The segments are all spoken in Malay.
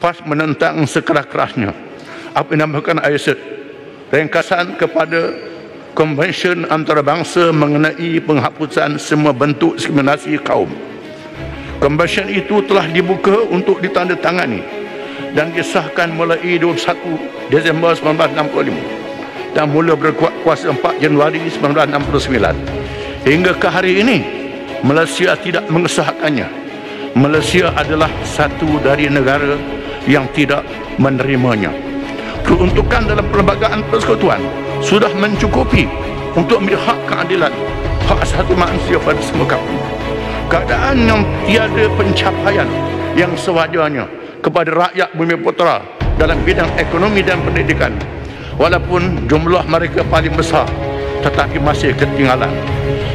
PAS menentang sekeras-kerasnya apa yang dinamakan ISID ringkasan kepada Konvensyen Antarabangsa mengenai penghapusan semua bentuk diskriminasi kaum. Konvensyen itu telah dibuka untuk ditandatangani dan disahkan mulai 21 Disember 1965 dan mula berkuat kuasa 4 Januari 1969. Hingga ke hari ini, Malaysia tidak mengesahkannya. Malaysia adalah satu dari negara yang tidak menerimanya. Peruntukan dalam perlembagaan persekutuan sudah mencukupi untuk memberi hak keadilan hak asasi manusia pada semua kaum keadaan yang tiada pencapaian yang sewajarnya kepada rakyat bumi putera dalam bidang ekonomi dan pendidikan walaupun jumlah mereka paling besar tetapi masih ketinggalan.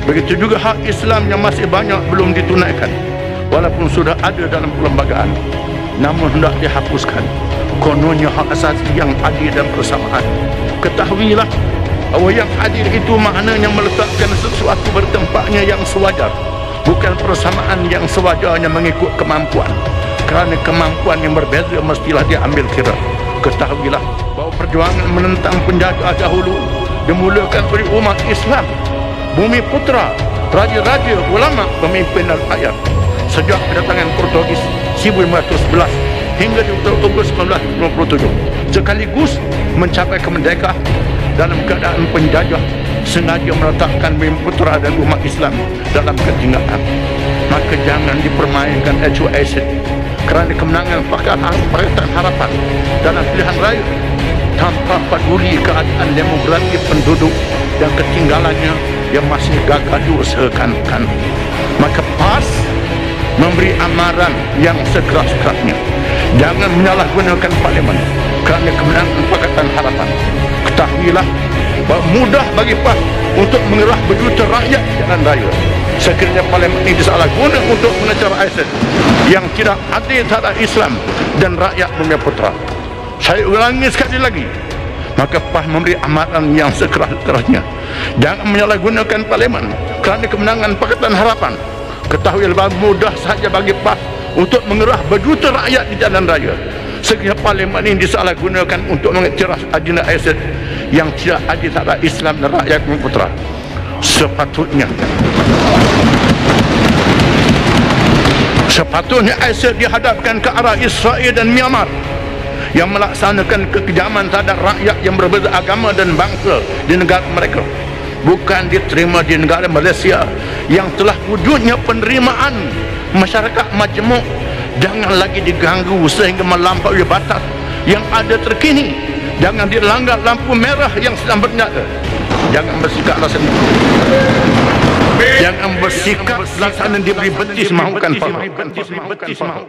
Begitu juga hak Islam yang masih banyak belum ditunaikan walaupun sudah ada dalam perlembagaan namun hendak dihapuskan. Kononnya hak asasi yang adil dan persamaan. Ketahuilah bahawa yang adil itu maknanya meletakkan sesuatu bertempatnya yang sewajar bukan persamaan yang sewajarnya mengikut kemampuan. Kerana kemampuan yang berbeza mestilah diambil kira. Ketahuilah bahawa perjuangan menentang penjajah dahulu dimulakan oleh umat Islam. Bumi putra raja-raja ulama pemimpin dan rakyat sejak kedatangan Portugis 1511 hingga di Ogos 1957 sekaligus mencapai kemerdekaan dalam keadaan penjajah sengaja meletakkan bumi putra dan umat Islam dalam ketinggalan maka jangan dipermainkan HUS kerana kemenangan Pakatan Harapan dalam pilihan raya tanpa peduli keadaan demografi penduduk dan ketinggalannya yang masih gagal diusahakan maka PAS memberi amaran yang sekeras-kerasnya. Jangan menyalahgunakan parlimen kerana kemenangan Pakatan Harapan. Ketahuilah bahawa mudah bagi PAS untuk mengerah berjuta rakyat jalan raya. Sekiranya parlimen ini disalahguna untuk mengejar ISIS yang tidak adil terhadap Islam dan rakyat bumi putra saya ulangi sekali lagi maka PAS memberi amaran yang sekeras-kerasnya. Jangan menyalahgunakan parlimen kerana kemenangan Pakatan Harapan ketahui lebih mudah saja bagi PAS untuk mengerah berjuta rakyat di jalan raya. Sekiranya parlimen ini disalahgunakan untuk mengecerah agenda ISIS yang tidak adil terhadap Islam dan rakyat putra sepatutnya. Sepatutnya ISIS dihadapkan ke arah Israel dan Myanmar yang melaksanakan kekejaman terhadap rakyat yang berbeza agama dan bangsa di negara mereka bukan diterima di negara Malaysia yang telah wujudnya penerimaan masyarakat majmuk jangan lagi diganggu sehingga melampaui batas yang ada terkini. Jangan dilanggar lampu merah yang sedang bernyata. Jangan bersikap rasa jangan bersikap laksana diberi betis mahukan faham